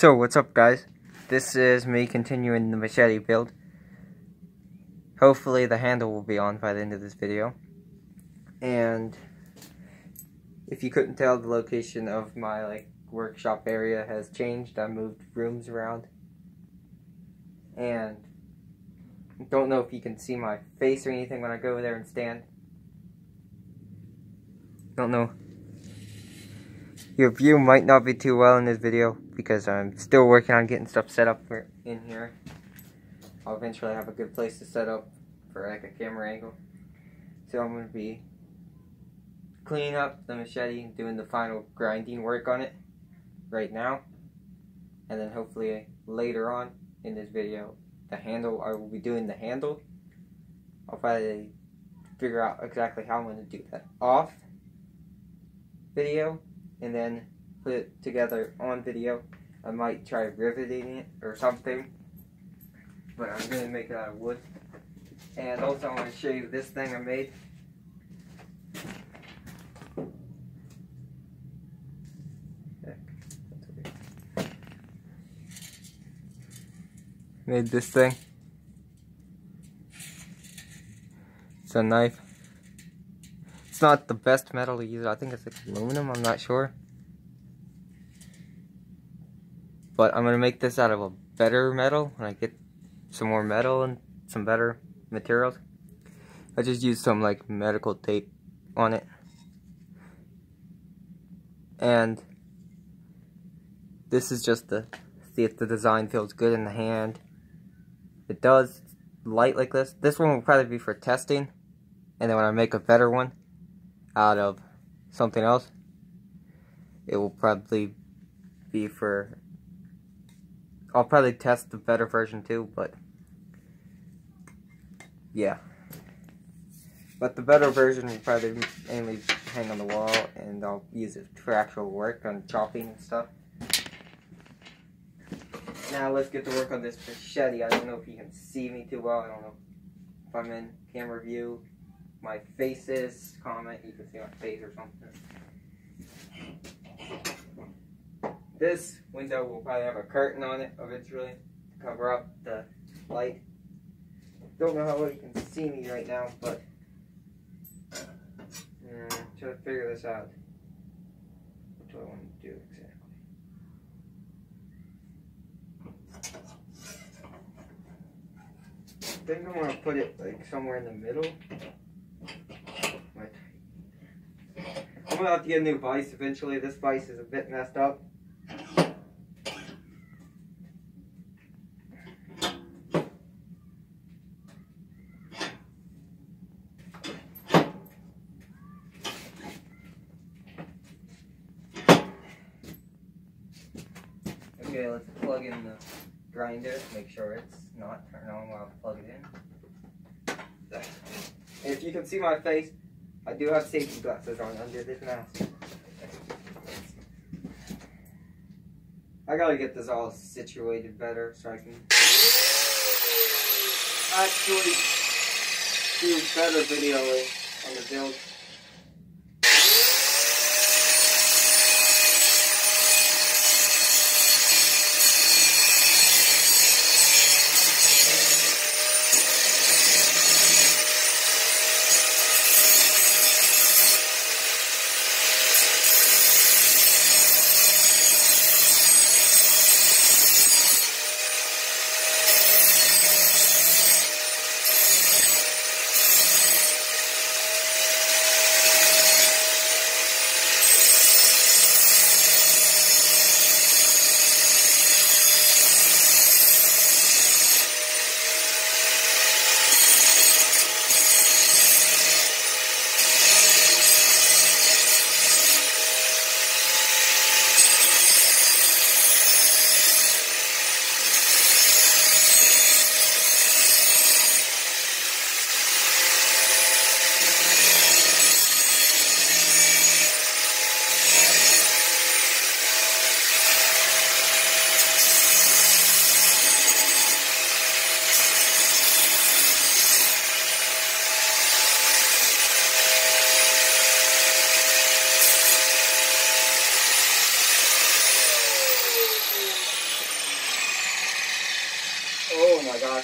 So, what's up guys? This is me continuing the machete build. Hopefully the handle will be on by the end of this video. And if you couldn't tell, the location of my like workshop area has changed. I moved rooms around. And don't know if you can see my face or anything when I go there and stand. Don't know. Your view might not be too well in this video because I'm still working on getting stuff set up for in here. I'll eventually have a good place to set up for like a camera angle. So I'm going to be cleaning up the machete and doing the final grinding work on it right now. And then hopefully later on in this video, the handle, I will be doing the handle. I'll probably figure out exactly how I'm going to do that off video and then put it together on video. I might try riveting it or something, but I'm going to make it out of wood. And also I want to show you this thing I made. Made this thing. It's a knife. It's not the best metal to use. I think it's like aluminum. I'm not sure. But I'm going to make this out of a better metal when I get some more metal and some better materials. I just used some like medical tape on it. And this is just to see if the design feels good in the hand. It does light like this. This one will probably be for testing. And then when I make a better one, out of something else, it will probably be for. I'll probably test the better version too, but yeah. But the better version will probably mainly hang on the wall, and I'll use it for actual work on chopping and stuff. Now let's get to work on this machete. I don't know if you can see me too well. I don't know if I'm in camera view my faces, comment, you can see my face or something. This window will probably have a curtain on it eventually to cover up the light. Don't know how well you can see me right now, but uh, try to figure this out. What do I want to do exactly? I think I want to put it like somewhere in the middle. I'm gonna have to get a new vise eventually. This vise is a bit messed up. Okay, let's plug in the grinder, make sure it's not turned on while I plug it in. If you can see my face, I do have safety glasses on under this mask. I gotta get this all situated better so I can actually do better video on the build.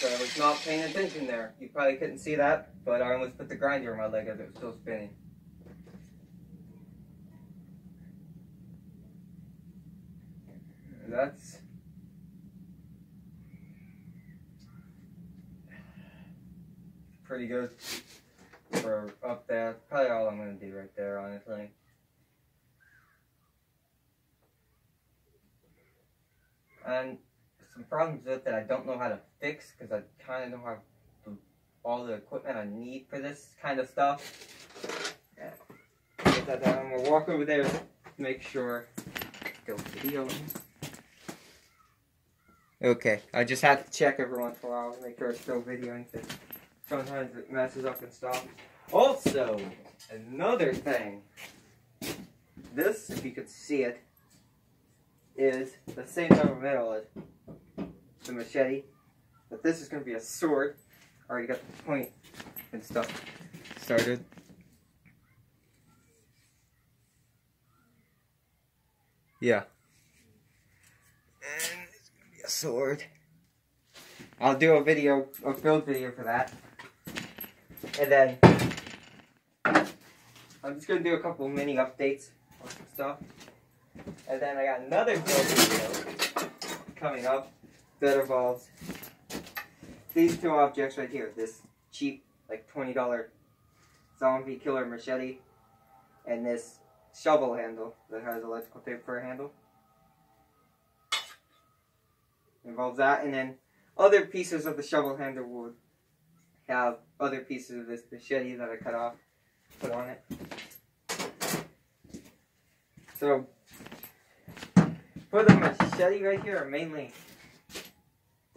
Gosh, I was not paying attention there. You probably couldn't see that, but I almost put the grinder on my leg as it was still spinning. That's pretty good for up there. Probably all I'm gonna do right there, honestly. And some problems with it I don't know how to fix because I kind of don't have the, all the equipment I need for this kind of stuff. Yeah. That. I'm gonna walk over there to make sure. Go video. Okay, I just have to check every once in a while to make sure it's still videoing. Cause sometimes it messes up and stops. Also, another thing. This, if you could see it, is the same of metal as the machete, but this is going to be a sword. Already got the point and stuff started. Yeah. And it's going to be a sword. I'll do a video, a build video for that. And then, I'm just going to do a couple mini updates on some stuff. And then I got another build video coming up that involves these two objects right here. This cheap, like $20 zombie killer machete and this shovel handle that has electrical tape for a handle. Involves that and then other pieces of the shovel handle would have other pieces of this machete that I cut off, put on it. So for the machete right here, mainly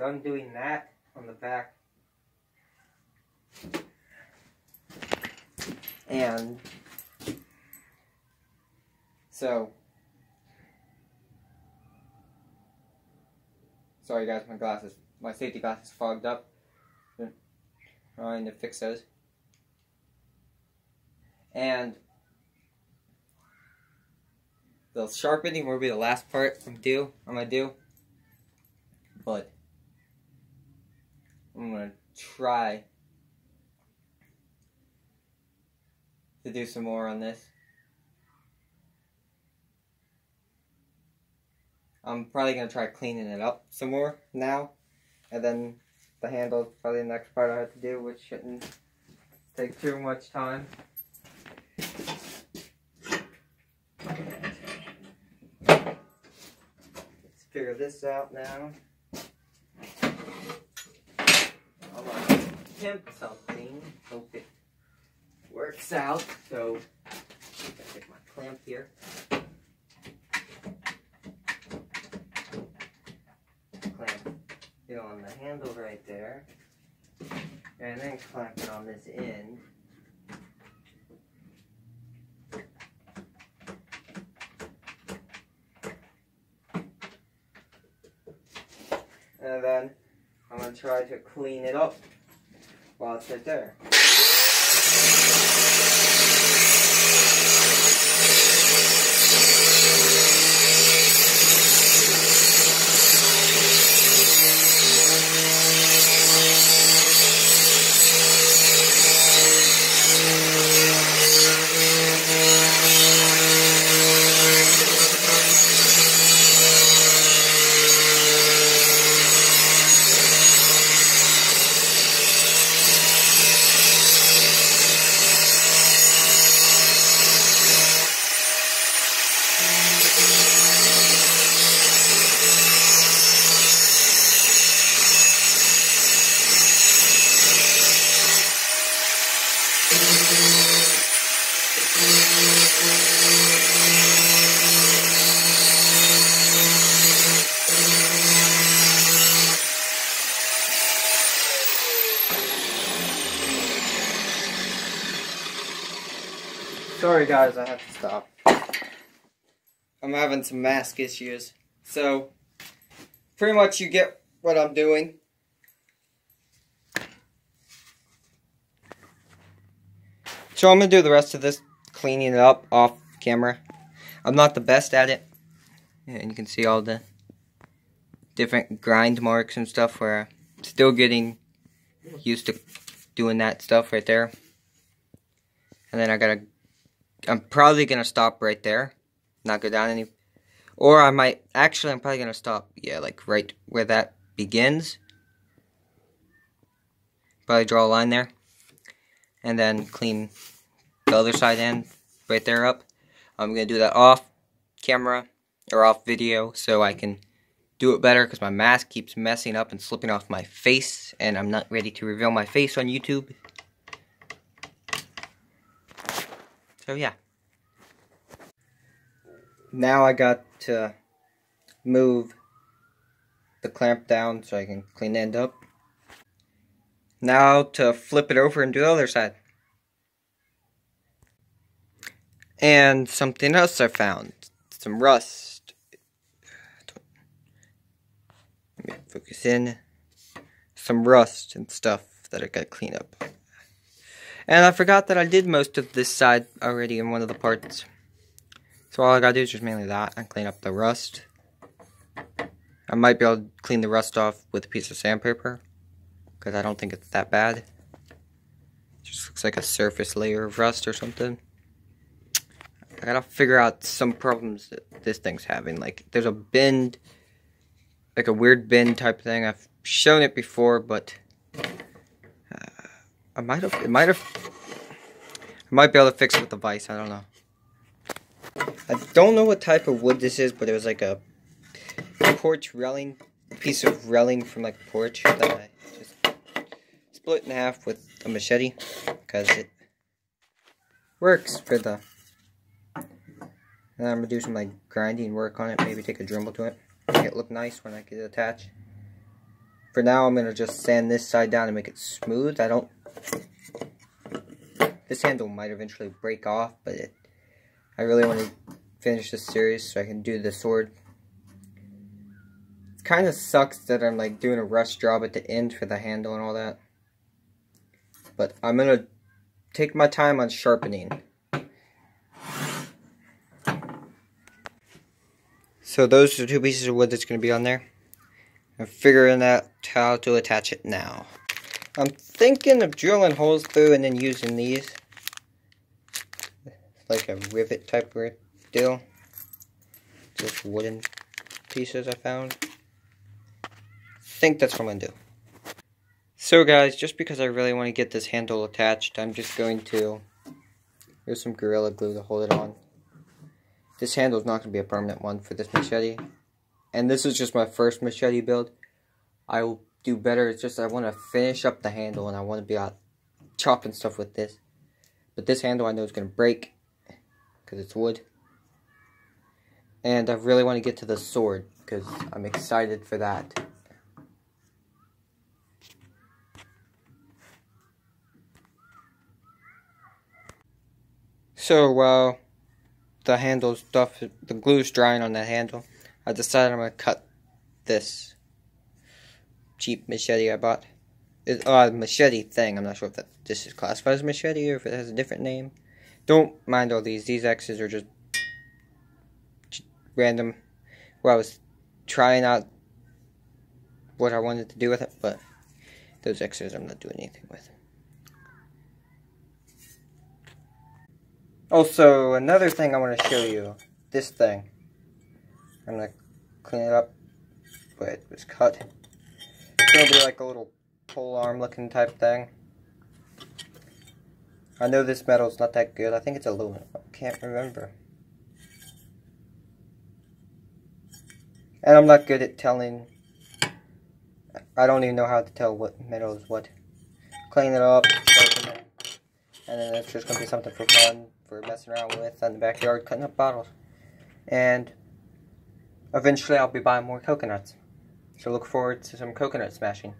done doing that on the back. And so, sorry guys, my glasses, my safety glasses fogged up. Trying to fix those. And the sharpening will be the last part I'm do. I'm gonna do, but I'm gonna try to do some more on this. I'm probably gonna try cleaning it up some more now, and then the handle probably the next part I have to do, which shouldn't take too much time. Let's figure this out now. I'm gonna something. Hope it works out. So, I get my clamp here. Clamp it on the handle right there. And then clamp it on this end. and then I'm going to try to clean it up while it's right there. Sorry guys, I have to stop. I'm having some mask issues. So, pretty much you get what I'm doing. So I'm going to do the rest of this cleaning it up off camera. I'm not the best at it. And you can see all the different grind marks and stuff where I'm still getting used to doing that stuff right there. And then I gotta, I'm probably gonna stop right there, not go down any, or I might, actually I'm probably gonna stop, yeah, like right where that begins. Probably draw a line there. And then clean the other side end right there up. I'm gonna do that off camera or off video so I can do it better because my mask keeps messing up and slipping off my face and I'm not ready to reveal my face on YouTube. So yeah. Now I got to move the clamp down so I can clean the end up. Now to flip it over and do the other side. And something else I found. Some rust. Let me focus in. Some rust and stuff that I gotta clean up. And I forgot that I did most of this side already in one of the parts. So all I gotta do is just mainly that and clean up the rust. I might be able to clean the rust off with a piece of sandpaper. Because I don't think it's that bad. It just looks like a surface layer of rust or something. I gotta figure out some problems that this thing's having. Like, there's a bend, like a weird bend type thing. I've shown it before, but I might have, it might have, I might be able to fix it with the vise, I don't know. I don't know what type of wood this is, but it was like a porch railing, piece of railing from like a porch that I just split in half with a machete, because it works for the, and I'm gonna do some like grinding work on it, maybe take a Dremel to it, make it look nice when I get it attached. For now, I'm gonna just sand this side down and make it smooth. I don't this handle might eventually break off, but it, I really want to finish this series so I can do the sword. It kind of sucks that I'm like doing a rush job at the end for the handle and all that. But I'm going to take my time on sharpening. So those are two pieces of wood that's going to be on there. I'm figuring out how to attach it now. I'm thinking of drilling holes through and then using these like a rivet type deal. Just wooden pieces I found. Think that's what I'm going to do. So guys, just because I really want to get this handle attached, I'm just going to use some Gorilla Glue to hold it on. This handle is not going to be a permanent one for this machete. And this is just my first machete build. I will do better. It's just I want to finish up the handle and I want to be out chopping stuff with this. But this handle I know is going to break because it's wood. And I really want to get to the sword because I'm excited for that. So while the handle stuff, the glue's drying on that handle, I decided I'm going to cut this cheap machete I bought. It's uh, machete thing. I'm not sure if that this is classified as machete or if it has a different name. Don't mind all these. These X's are just random. Where I was trying out what I wanted to do with it, but those X's I'm not doing anything with. Also, another thing I want to show you. This thing. I'm going to clean it up, but it was cut. Going to be like a little pole arm looking type thing. I know this metal's not that good. I think it's aluminum. I can't remember. And I'm not good at telling. I don't even know how to tell what metal is what. Clean it up, it, and then it's just going to be something for fun, for messing around with in the backyard, cutting up bottles. And eventually I'll be buying more coconuts. So look forward to some coconut smashing.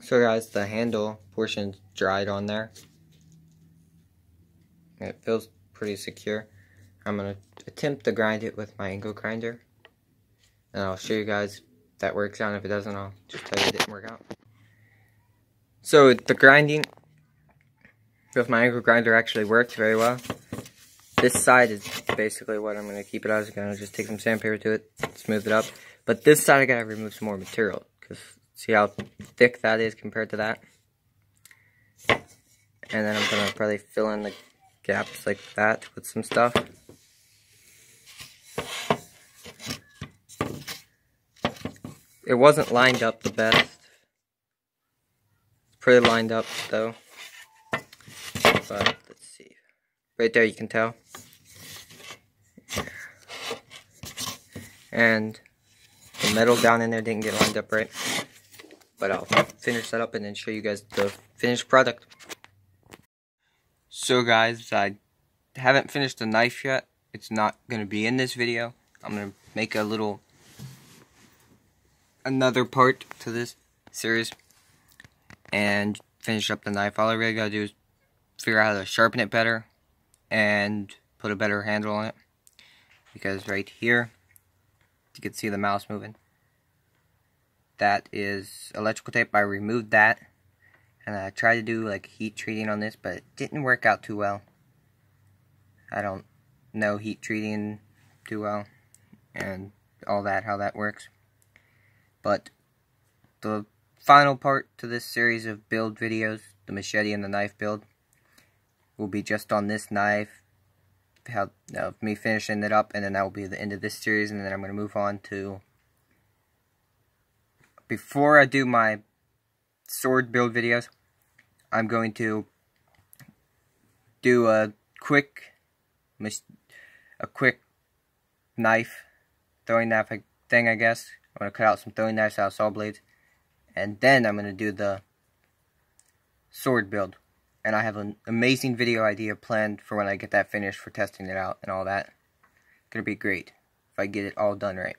So guys, the handle portion dried on there. It feels pretty secure. I'm going to attempt to grind it with my angle grinder. And I'll show you guys if that works out. If it doesn't, I'll just tell you it didn't work out. So the grinding with my angle grinder actually worked very well. This side is basically what I'm going to keep it as. I'm going to just take some sandpaper to it, smooth it up. But this side I got to remove some more material. Because See how thick that is compared to that? And then I'm to probably fill in the gaps like that with some stuff. It wasn't lined up the best. Pretty lined up though. But let's see. Right there you can tell. And metal down in there didn't get lined up right. But I'll finish that up and then show you guys the finished product. So guys, I haven't finished the knife yet. It's not going to be in this video. I'm going to make a little another part to this series and finish up the knife. All I really gotta do is figure out how to sharpen it better and put a better handle on it because right here you can see the mouse moving that is electrical tape I removed that and I tried to do like heat treating on this but it didn't work out too well. I don't know heat treating too well and all that how that works. But the final part to this series of build videos, the machete and the knife build, will be just on this knife, how me finishing it up, and then that will be the end of this series, and then I'm going to move on to, before I do my sword build videos, I'm going to do a quick, a quick knife throwing knife thing, I guess. I'm to cut out some throwing knives out of saw blades. And then I'm going to do the sword build. And I have an amazing video idea planned for when I get that finished for testing it out and all that. it's Gonna be great if I get it all done right.